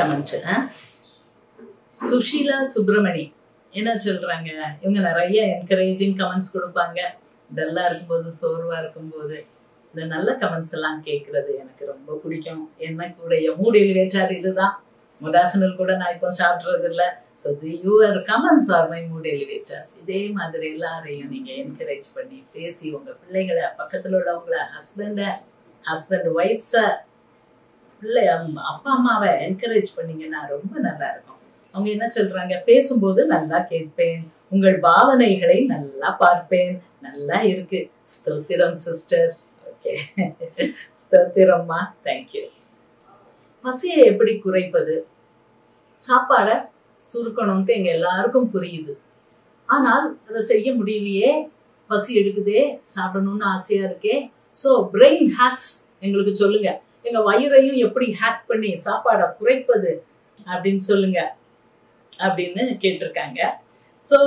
Comment Sushila Subramani என்ன சொல்றாங்க? இவங்க நிறைய என்கரேஜிங் கமெண்ட்ஸ் கொடுப்பாங்க. டல்லா இருக்கும்போது சோர்வா இருக்கும்போது. இந்த நல்ல கமெண்ட்ஸ் எல்லாம் கேட்கறது எனக்கு ரொம்ப பிடிக்கும். எனக்குடைய மூட் எலிவேட்டர் இதுதான். முடாசனல் கூட நான் இப்போ சாப்பிட்றது இல்லை so the your comments are my mood elevators இதே மாதிரி எல்லாரையும் நீங்க என்கரேஜ் பண்ணி பேசி உங்க பிள்ளைங்களை பக்கத்தில் உள்ளவங்கள ஹஸ்பண்டை ஹஸ்பண்ட் ஒய்ஃப்ஸை பிள்ளை அப்பா அம்மாவை என்கரேஜ் பண்ணீங்கன்னா ரொம்ப நல்லா இருக்கும். அவங்க என்ன சொல்றாங்க? பேசும்போது நல்லா கேட்பேன். உங்கள் பாவனைகளை நல்லா பார்ப்பேன். நல்லா இருக்கு. ஸ்தோத்திரம் சிஸ்டர் ஓகே ஸ்தோத்திரம்மா. தேங்க்யூ பசியை எப்படி குறைப்பது? சாப்பாடை சுருக்கணும்ட்டு எங்க எல்லாருக்கும் புரியுது. ஆனால் அதை செய்ய முடியலையே. பசி எடுக்குதே. சாப்பிடணும்னு ஆசையா இருக்கே. ஸோ பிரெயின் ஹேக்ஸ் எங்களுக்கு சொல்லுங்க. எங்க வயிறையும் எப்படி ஹேக் பண்ணி சாப்பாடை குறைப்பது அப்படின்னு சொல்லுங்க அப்படின்னு கேட்டிருக்காங்க. ஸோ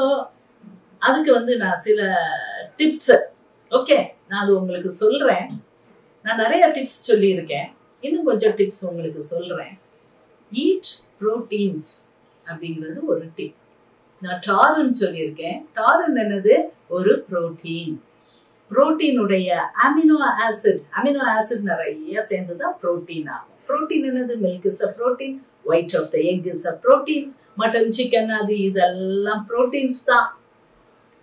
அதுக்கு வந்து நான் சில டிப்ஸ் ஓகே நான் அது உங்களுக்கு சொல்றேன். நான் நிறைய டிப்ஸ் சொல்லியிருக்கேன். இன்னும் கொஞ்சம் டிப்ஸ் உங்களுக்கு சொல்றேன். ஈட் ப்ரோட்டீன்ஸ் அப்படிங்கிறது ஒரு டிப் நான் டாருன்னு சொல்லியிருக்கேன். டாருன்னு என்னது? ஒரு புரோட்டீன் புரோட்டீனுடைய அமினோ ஆசிட் அமினோ ஆசிட் நிறைய சேர்ந்து தான் புரோட்டீன் ஆகும். புரோட்டீன் என்னது? Milk is a protein white of the egg is a protein mutton chicken அது இதெல்லாம் புரோட்டீன்ஸ் தான்.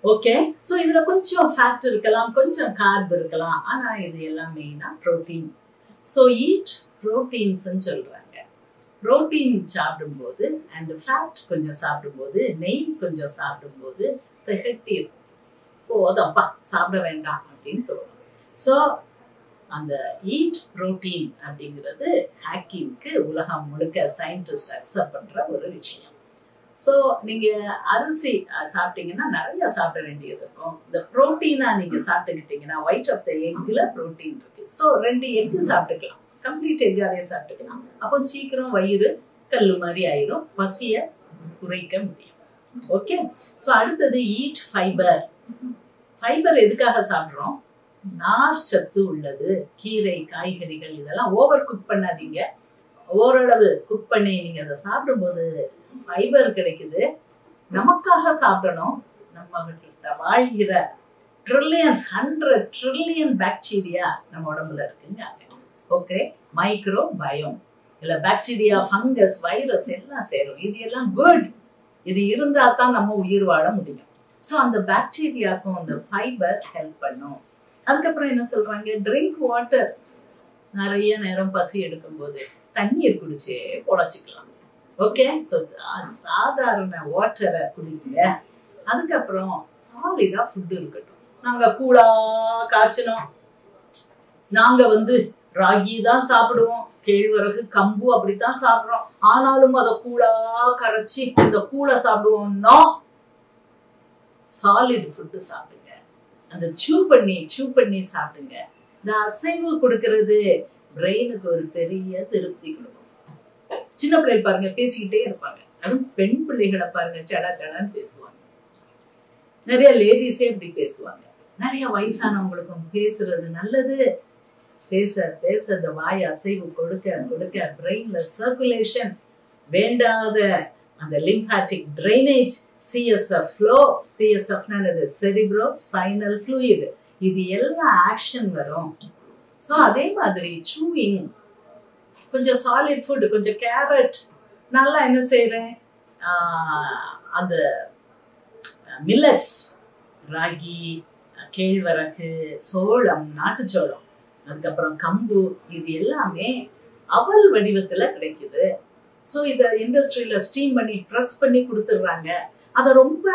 ஓகே ஸோ இதுல கொஞ்சம் ஃபேட் இருக்கலாம் கொஞ்சம் கார்ப் இருக்கலாம் ஆனா இது எல்லாம் மெயினா புரோட்டீன் ஸோ ஈட் ப்ரோட்டீன்ஸ் சொல்றாங்க. புரோட்டீன் சாப்பிடும்போது அண்ட் ஃபேட் கொஞ்சம் சாப்பிடும்போது நெய் கொஞ்சம் சாப்பிடும்போது திகட்டி இருக்கும் போதப்பா சாப்பிட வேண்டாம் அப்படின்னு தோணும். ஸோ அந்த ஈட் புரோட்டீன் அப்படிங்கிறது ஹேக்கிங்க்கு உலகம் முழுக்க சயின்டிஸ்ட் அக்செப்ட் பண்ற ஒரு விஷயம். ஸோ நீங்க அரிசி சாப்பிட்டீங்கன்னா நிறைய சாப்பிட வேண்டியது இருக்கும். இந்த புரோட்டீனா நீங்க சாப்பிட்டுக்கிட்டீங்கன்னா ஒயிட் ஆஃப் த எக்ல ப்ரோட்டீன் இருக்கு. ஸோ ரெண்டு எக்கு சாப்பிட்டுக்கலாம். கம்ப்ளீட் எக்காவே சாப்பிட்டுக்கலாம். அப்போ சீக்கிரம் வயிறு கல் மாதிரி ஆயிரும். பசிய குறைக்க முடியும். ஓகே ஸோ அடுத்தது ஈட் ஃபைபர் ஃபைபர் எதுக்காக சாப்பிட்றோம்? நார் சத்து உள்ளது கீரை காய்கறிகள் இதெல்லாம் ஓவர் குக் பண்ணாதீங்க. ஓரளவு குக் பண்ணி நீங்க அதை சாப்பிடும்போது ஃபைபர் கிடைக்குது. நமக்காக சாப்பிடணும். நம்ம கிட்ட வாழ்கிற ட்ரில்லியன்ஸ் ஹண்ட்ரட் ட்ரில்லியன் பாக்டீரியா நம்ம உடம்புல இருக்குங்க. ஓகே மைக்ரோ பயம் இல்லை பாக்டீரியா ஃபங்கஸ் வைரஸ் எல்லாம் சேரும். இது எல்லாம் குட் இது இருந்தா தான் நம்ம உயிர் வாழ முடியும். ஸோ அந்த பாக்டீரியாவுக்கும் அந்த ஃபைபர் ஹெல்ப் பண்ணும். அதுக்கப்புறம் என்ன சொல்றாங்க? ட்ரிங்க் வாட்டர் நிறைய நேரம் பசி எடுக்கும்போது தண்ணீர் குடிச்சே பொழைச்சிக்கலாம். ஓகே ஸோ சாதாரண வாட்டரை குடிங்க. அதுக்கப்புறம் சாலிடா ஃபுட் இருக்கட்டும். நாங்க கூழா காய்ச்சினோம் நாங்க வந்து ராகி தான் சாப்பிடுவோம். கேழ்வரகு கம்பு அப்படித்தான் சாப்பிடுறோம். ஆனாலும் அதை கூழா கரைச்சி இந்த கூழை சாப்பிடுவோம்னா சாலிட் ஃபுட்டு சாப்பிடுங்க. அந்த சூ பண்ணி சூ பண்ணி சாப்பிடுங்க. இந்த அசைவு கொடுக்கறது பிரெயினுக்கு ஒரு பெரிய திருப்தி கொடுக்கும். சின்ன பிள்ளைகள் பாருங்க பேசிக்கிட்டே இருப்பாங்க. அதுவும் பெண் பிள்ளைகளை பாருங்க சடா சடான்னு பேசுவாங்க. நிறைய லேடிஸே இப்படி பேசுவாங்க. நிறைய வயசானவங்களுக்கும் பேசுறது நல்லது. பேச பேச அந்த வாய் அசைவு கொடுக்க கொடுக்க பிரெயின்ல சர்க்குலேஷன் வேண்டாத அந்த lymphatic drainage CSF flow CSF என்னது? செரிப்ரோ ஸ்பைனல் ஃப்ளூயிடு இது எல்லாம் ஆக்ஷன் வரும். ஸோ அதே மாதிரி சூவிங் கொஞ்சம் சாலிட் ஃபுட் கொஞ்சம் கேரட் நல்லா என்ன செய்கிறேன் அந்த மில்லட்ஸ் ராகி கேழ்வரகு சோளம் நாட்டுச்சோளம் அதுக்கப்புறம் கம்பு இது எல்லாமே அவல் வடிவத்துல கிடைக்குது. ஸோ இதை இண்டஸ்ட்ரியில ஸ்டீம் பண்ணி ப்ரெஸ் பண்ணி கொடுத்துடுறாங்க அதை ரொம்ப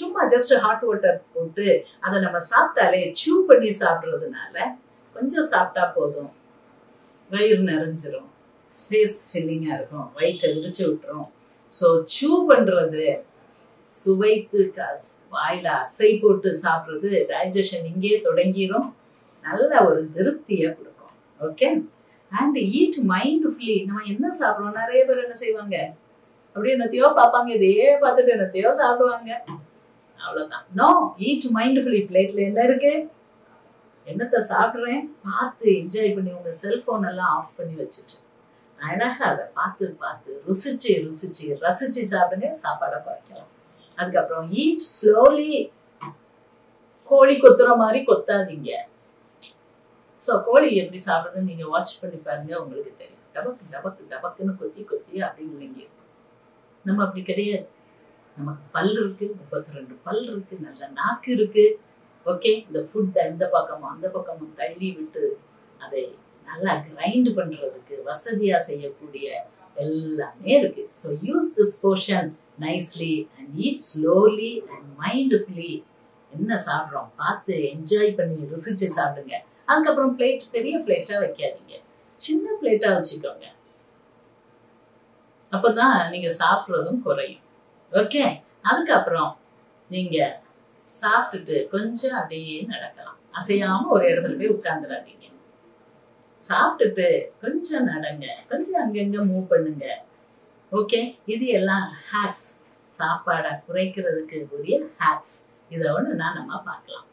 சும்மா ஜஸ்ட் ஹாட் வாட்டர் போட்டு அதை நம்ம சாப்பிட்டாலே சூ பண்ணி சாப்பிட்றதுனால கொஞ்சம் சாப்பிட்டா போதும். வயிறு நிறைஞ்சிரும். ஸ்பேஸ் ஃபில்லிங்காக இருக்கும். வயிற்றை விரிச்சு விட்டுரும். ஸோ சூ பண்ணுறது சுவைத்து வாயில அசை போட்டு சாப்பிட்றது டைஜஷன் இங்கே தொடங்கிரும். நல்ல ஒரு திருப்தியை கொடுக்கும். ஓகே அண்ட் ஈட் மைண்ட்ஃபுல்லி நம்ம என்ன சாப்பிடுவோம் நிறைய பேர் என்ன செய்வாங்க? அப்படியே என்னத்தையோ பார்ப்பாங்க. இதையே பார்த்துட்டு என்னத்தையோ சாப்பிடுவாங்க. அவ்வளவுதான். நோ ஈட் மைண்ட்ஃபுல்லி பிளேட்ல என்ன இருக்கு? என்னத்தை சாப்பிட்றேன்? பார்த்து என்ஜாய் பண்ணி உங்க செல்போன் எல்லாம் ஆஃப் பண்ணி வச்சுட்டு. அழகா அதை பார்த்து பார்த்து ருசிச்சு ருசிச்சு ரசிச்சு சாப்பிடுங்க. சாப்பாடை குறைக்கலாம். அதுக்கப்புறம் ஈட் ஸ்லோலி கோழி கொத்துற மாதிரி கொத்தாதீங்க. ஸோ கோழி எப்படி சாப்பிட்றதுன்னு நீங்கள் வாட்ச் பண்ணி பாருங்க உங்களுக்கு தெரியும். டபக்கு டபக்கு டபக்குன்னு கொத்தி கொத்தி அப்படி விழுங்கி நம்ம அப்படி கிடையாது. நமக்கு பல் இருக்கு முப்பத்தி ரெண்டு பல் இருக்கு நல்ல நாக்கு இருக்கு. ஓகே இந்த ஃபுட்டை இந்த பக்கமும் அந்த பக்கமும் தள்ளி விட்டு அதை நல்லா கிரைண்ட் பண்றதுக்கு வசதியா செய்யக்கூடிய எல்லாமே இருக்கு. So use this portion nicely and eat slowly and mindfully என்ன சாப்பிட்றோம்? பார்த்து என்ஜாய் பண்ணி ருசிச்சு சாப்பிடுங்க. அதுக்கப்புறம் பிளேட் பெரிய பிளேட்டா வைக்காதீங்க. சின்ன பிளேட்டா வச்சுக்கோங்க. அப்பதான் நீங்க சாப்பிட்றதும் குறையும். ஓகே அதுக்கப்புறம் நீங்க சாப்பிட்டுட்டு கொஞ்சம் அப்படியே நடக்கலாம். அசையாம ஒரு இடத்துல போய் உட்கார்ந்துடாதீங்க. சாப்பிட்டுட்டு கொஞ்சம் நடங்க. கொஞ்சம் அங்கங்க மூவ் பண்ணுங்க. ஓகே இது எல்லாம் ஹேக்ஸ் சாப்பாடை குறைக்கிறதுக்கு உரிய ஹேக்ஸ் இதை ஒன்று நான் நம்ம பார்க்கலாம்.